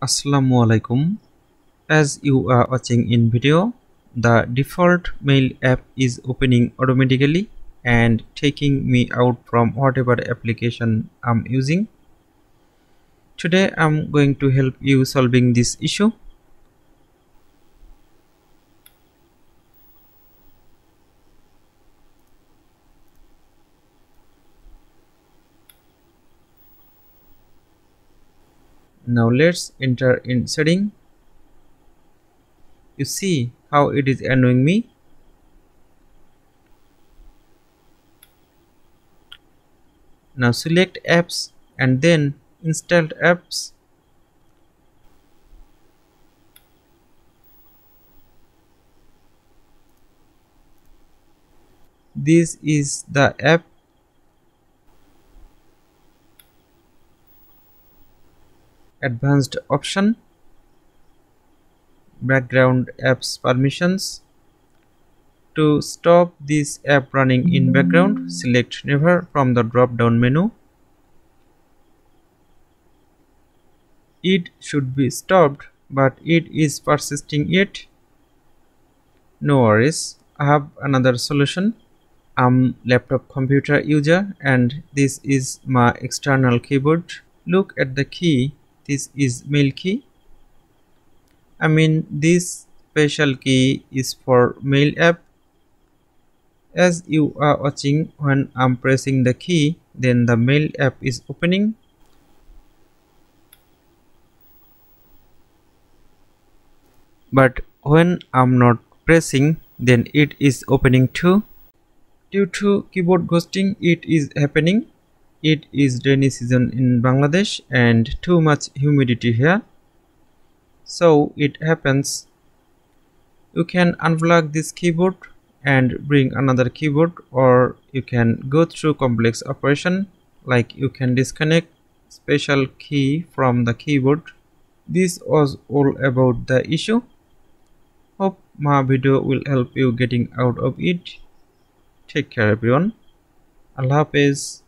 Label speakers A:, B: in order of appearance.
A: Assalamu alaikum. As you are watching in video, the default mail app is opening automatically and taking me out from whatever application I'm using. Today I'm going to help you solving this issue. Now let's enter in setting. You see how it is annoying me? Now select apps and then installed apps. This is the app advanced option background apps permissions. To stop this app running in background select never from the drop down menu. It should be stopped but it is persisting yet. No worries. I have another solution. I'm laptop computer user and this is my external keyboard. Look at the key this is mail key. I mean this special key is for mail app. As you are watching when I'm pressing the key then the mail app is opening. But when I'm not pressing then it is opening too. Due to keyboard ghosting it is happening it is rainy season in Bangladesh and too much humidity here. So it happens. You can unplug this keyboard and bring another keyboard or you can go through complex operation like you can disconnect special key from the keyboard. This was all about the issue. Hope my video will help you getting out of it. Take care everyone. Allah hafiz